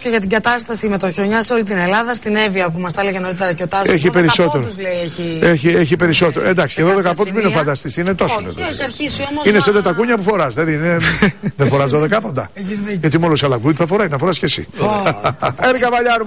και για την κατάσταση με το χιονιά σε όλη την Ελλάδα. Στην Εύβοια που μας τα έλεγε νωρίτερα και ο Τάσος. Έχει περισσότερο. Πόντους, λέει, έχει... Έχει, έχει περισσότερο. Εντάξει, εδώ 12 πόντους μην σημεία. φανταστείς. Είναι τόσο. Όχι, είναι έχει αρχίσει όμως. Είναι σε τετακούνια που φοράς. Δηλαδή είναι... δεν φοράς 12 πόντα. Γιατί μόνο σε αλαγούδι θα φοράει, να φοράς και εσύ. Έρικα Βαλιάρου.